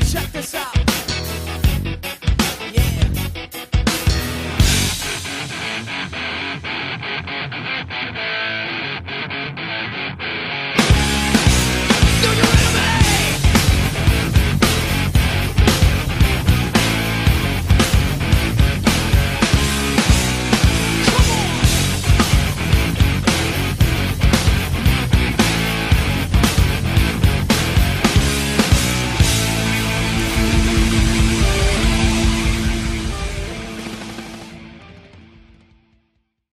Check this out.